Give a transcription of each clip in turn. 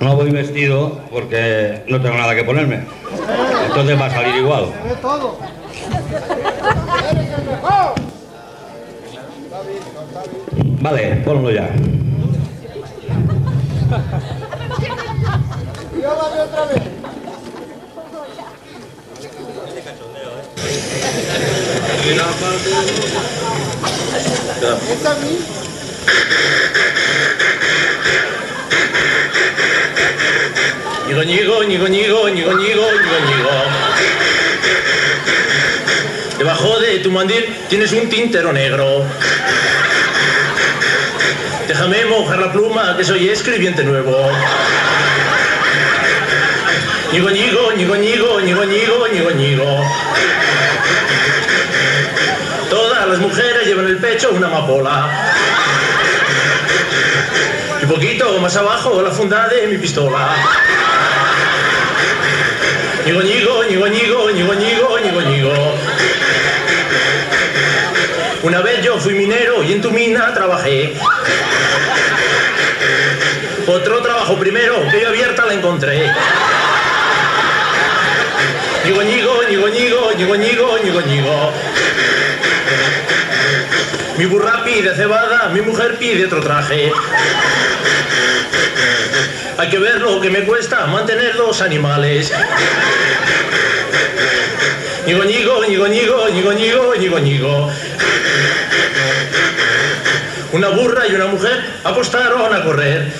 no voy vestido porque no tengo nada que ponerme. Entonces va a salir igual. Se ve todo. Vale, ponlo ya. Otra vez. Esta a mí. Ñigo, ñigo, ñigo, ñigo, ñigo, ñigo, ñigo. Debajo de tu mandil tienes un tintero negro. Déjame mojar la pluma, que soy escribiente nuevo. Ñigo, ñigo, ñigo, ñigo, ñigo, ñigo, ñigo, ñigo. Todas las mujeres llevan el pecho una amapola. Y un poquito más abajo la funda de mi pistola. Ñigo, ñigo, ñigo, ñigo, ñigo, ñigo, ñigo, ñigo. Una vez yo fui minero y en tu mina trabajé. Otro trabajo primero que yo abierta la encontré. Ñigo, ñigo, ñigo, ñigo, ñigo, ñigo, ñigo, ñigo. Mi burra pide cebada, mi mujer pide otro traje. Hay que ver lo que me cuesta mantener dos animales. Ñigo, ñigo, ñigo, ñigo, ñigo, ñigo, ñigo, ñigo. Una burra y una mujer apostaron a correr.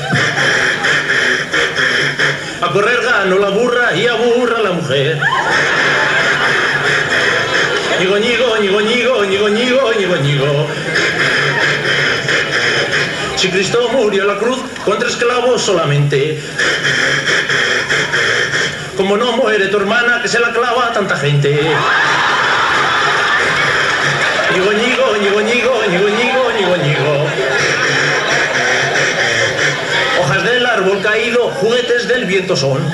A correr ganó la burra y aburra la mujer. Ñigo, ñigo, ñigo, ñigo, ñigo, ñigo, ñigo, ñigo. Si Cristo murió en la cruz con tres clavos solamente. Como no muere tu hermana que se la clava a tanta gente. Ñigo, ñigo, ñigo, ñigo, ñigo, ñigo, ñigo, ñigo. Hojas del árbol caído, juguetes del viento son.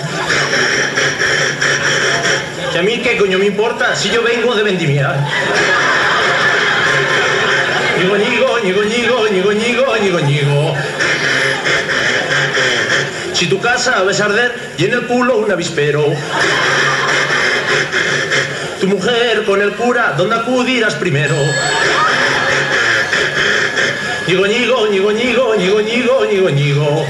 Que a mí qué coño me importa si yo vengo de vendimiar. Ñigo, ñigo, ñigo, ñigo, ñigo, ñigo. Si tu casa ves arder y el culo un avispero. Tu mujer con el cura, ¿dónde acudirás primero? Ñigo, ñigo, ñigo, ñigo, ñigo, ñigo, ñigo, ñigo.